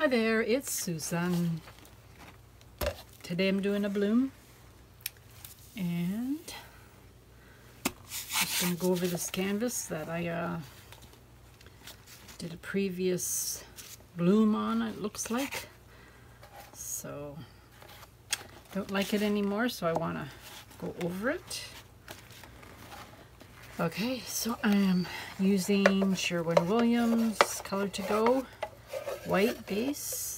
Hi there, it's Susan. Today I'm doing a bloom and just going to go over this canvas that I uh, did a previous bloom on it looks like. So don't like it anymore so I want to go over it. Okay, so I am using Sherwin-Williams Color to Go white base.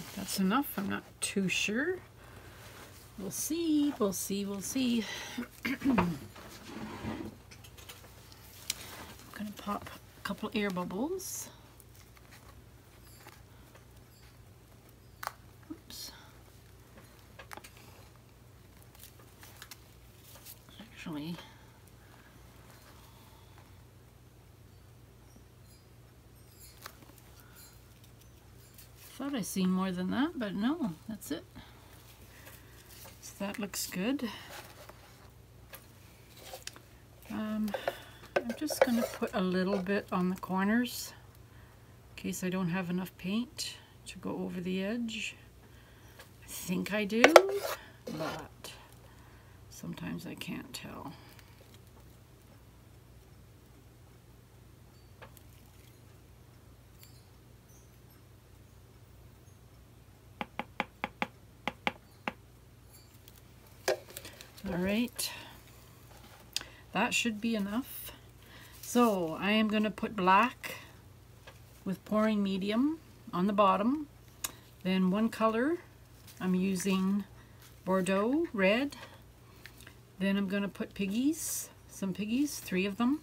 think enough. I'm not too sure. We'll see, we'll see, we'll see. I'm gonna pop a couple air bubbles. Oops. Actually, Thought I seen more than that, but no, that's it. So that looks good. Um, I'm just going to put a little bit on the corners in case I don't have enough paint to go over the edge. I think I do, but sometimes I can't tell. All right, that should be enough. So I am going to put black with pouring medium on the bottom. Then one color, I'm using Bordeaux red. Then I'm going to put piggies, some piggies, three of them.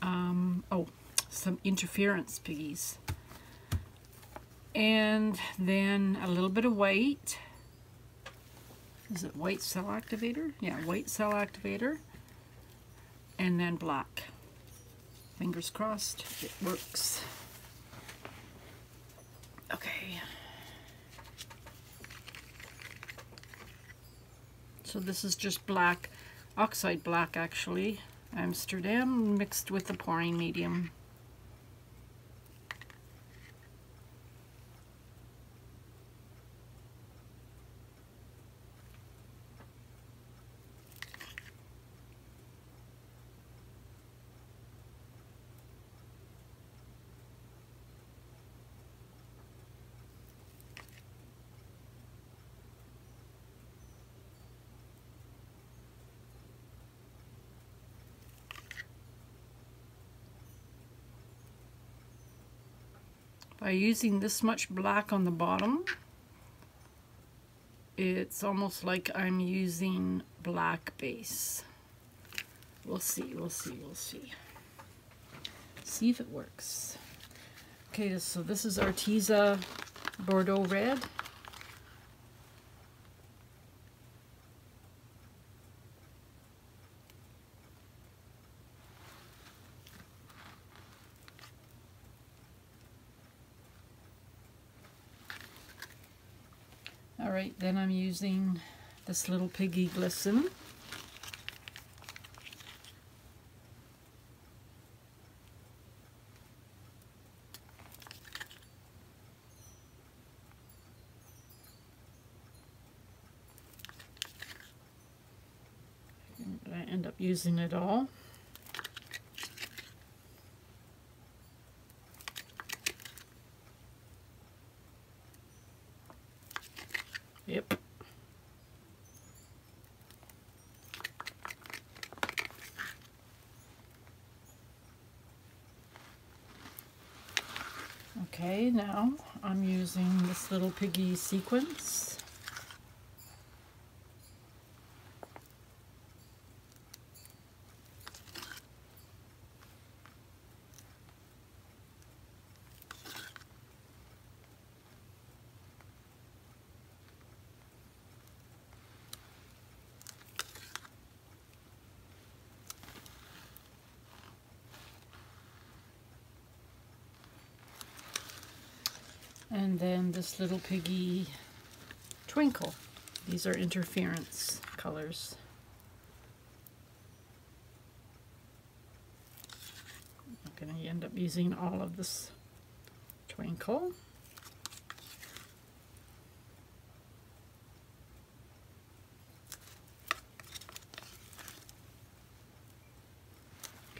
Um, oh, some interference piggies. And then a little bit of white is it white cell activator? Yeah, white cell activator. And then black. Fingers crossed it works. Okay. So this is just black, oxide black actually, Amsterdam mixed with the pouring medium. By using this much black on the bottom it's almost like I'm using black base. We'll see we'll see we'll see. See if it works. Okay so this is Arteza Bordeaux red Alright, then I'm using this little piggy glisten. I end up using it all. Okay, now I'm using this little piggy sequence. And then this little piggy twinkle. These are interference colors. I'm going to end up using all of this twinkle.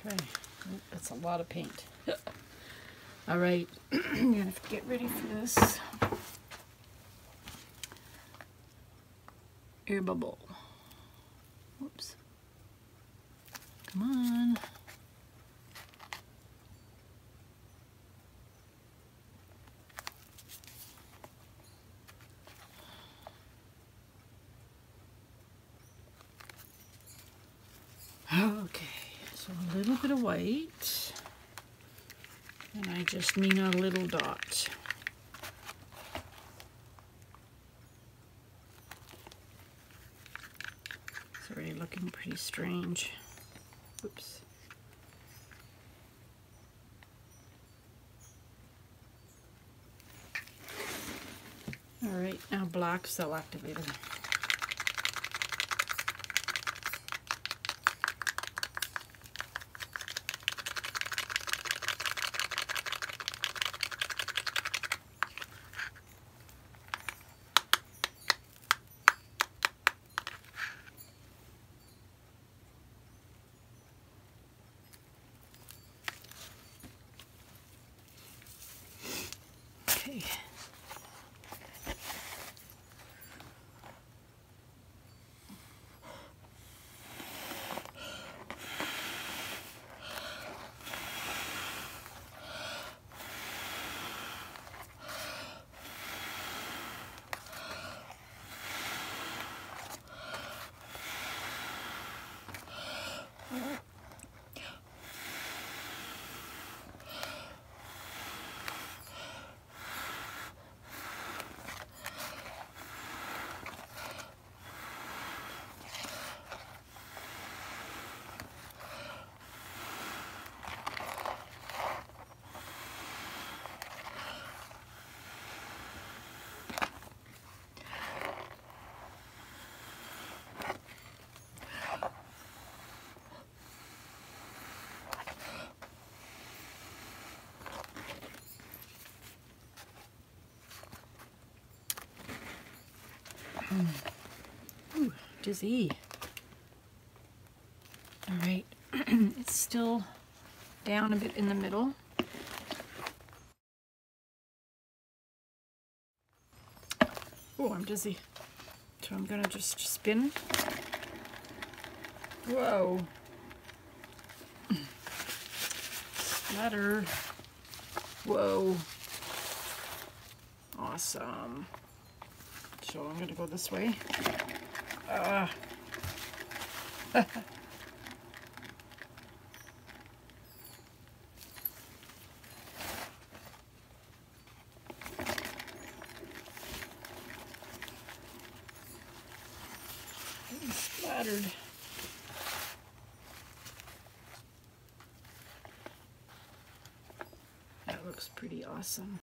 Okay, that's a lot of paint. All right, I'm gonna get ready for this. Air bubble. Whoops. Come on. Okay, so a little bit of white. And I just mean a little dot. It's already looking pretty strange. Oops. All right, now black cell activator. Ooh, dizzy. All right, it's still down a bit in the middle. Oh, I'm dizzy. So I'm gonna just spin. Whoa. Splatter. Whoa. Awesome. So I'm gonna go this way. Uh. Splattered. That looks pretty awesome.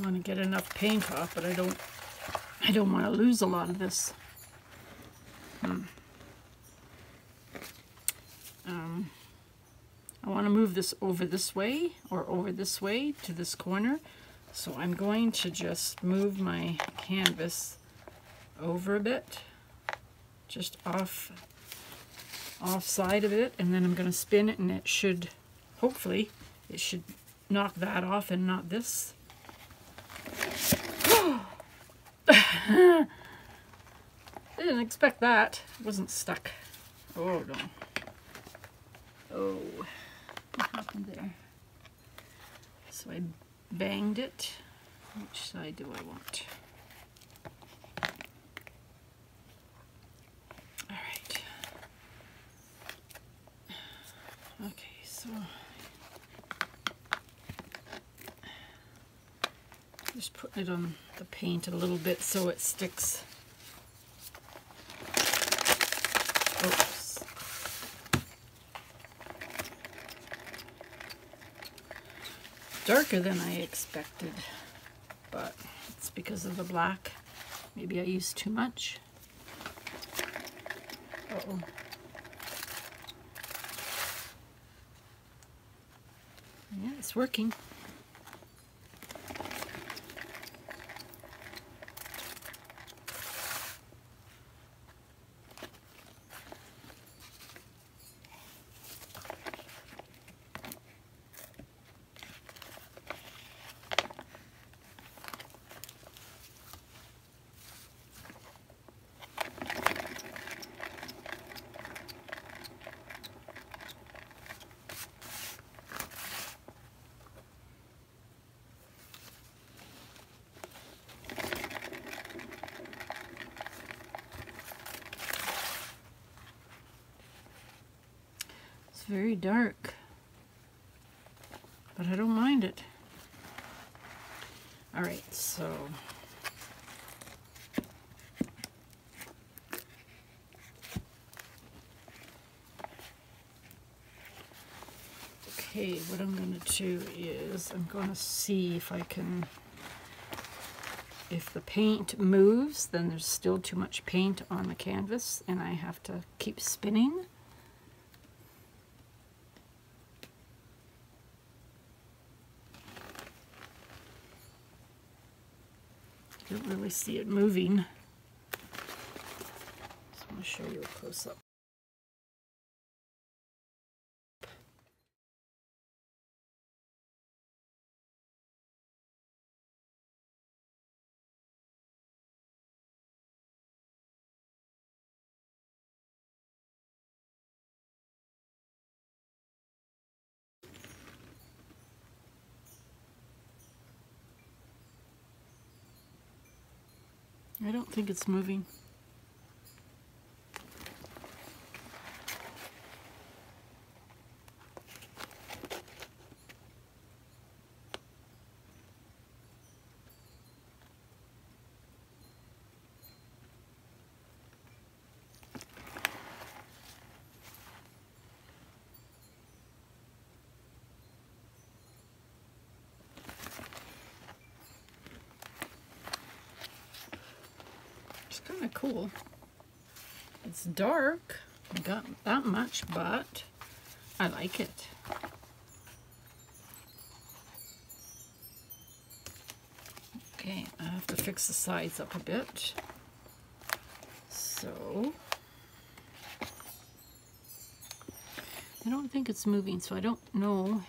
I want to get enough paint off, but I don't I don't want to lose a lot of this. Hmm. Um, I want to move this over this way or over this way to this corner. So I'm going to just move my canvas over a bit, just off off side of it, and then I'm going to spin it and it should, hopefully, it should knock that off and not this. I didn't expect that. It wasn't stuck. Oh no. Oh, what happened there? So I banged it. Which side do I want? All right. Okay, so Just putting it on the paint a little bit so it sticks. Oops. Darker than I expected, but it's because of the black. Maybe I used too much. Uh oh Yeah, it's working. Very dark, but I don't mind it. All right, so Okay, what I'm going to do is I'm going to see if I can, if the paint moves, then there's still too much paint on the canvas and I have to keep spinning. Don't really see it moving. Just want to show you a close-up. I don't think it's moving. Kind of cool. It's dark, got that much, but I like it. Okay, I have to fix the sides up a bit. So, I don't think it's moving, so I don't know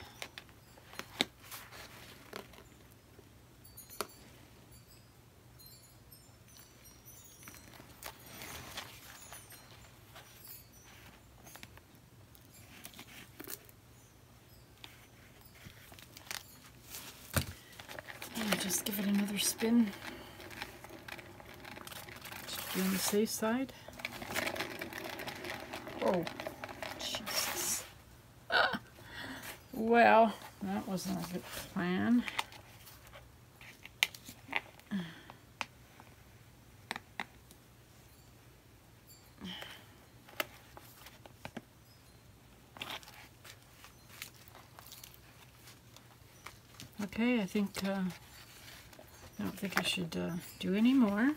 just give it another spin. Just be on the safe side. Oh, Jesus. Ah. Well, that wasn't a good plan. Okay, I think uh, think I should uh, do any more.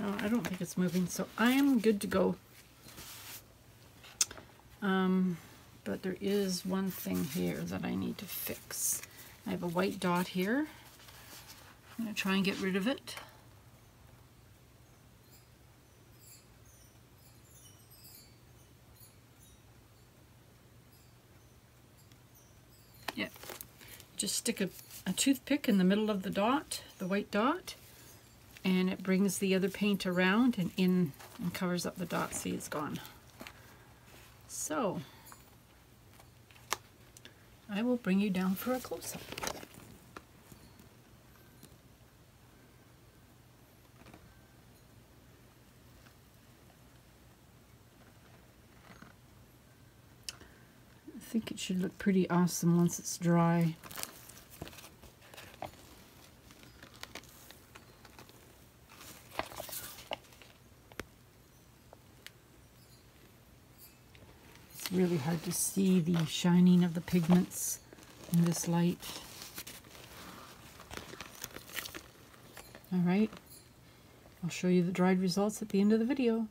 Oh, I don't think it's moving, so I am good to go. Um, but there is one thing here that I need to fix. I have a white dot here. I'm going to try and get rid of it. Just stick a, a toothpick in the middle of the dot, the white dot, and it brings the other paint around and in and covers up the dot. See, it's gone. So, I will bring you down for a close-up. I think it should look pretty awesome once it's dry. It's really hard to see the shining of the pigments in this light. Alright, I'll show you the dried results at the end of the video.